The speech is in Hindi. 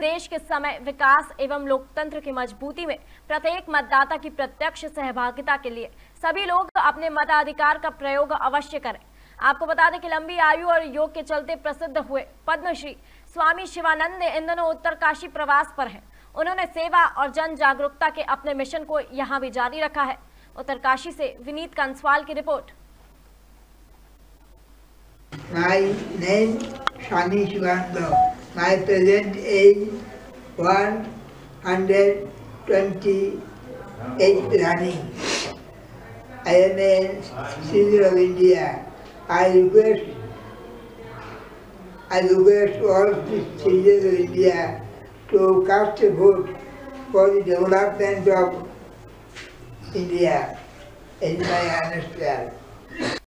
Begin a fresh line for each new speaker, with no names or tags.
देश के समय विकास एवं लोकतंत्र की मजबूती में प्रत्येक मतदाता की प्रत्यक्ष सहभागिता के लिए सभी लोग अपने मताधिकार का प्रयोग अवश्य करें। आपको बता दें कि लंबी आयु और योग के चलते प्रसिद्ध हुए पद्मश्री स्वामी शिवानंद इन दोनों उत्तरकाशी प्रवास पर हैं। उन्होंने सेवा और जन जागरूकता के अपने मिशन को यहाँ भी जारी रखा है। उत्तरकाशी से विनीत कंसवाल की report.
My present age 128 running. I am a citizen of India. I request I request all the citizens of India to cast a vote for the development of India in my understanding.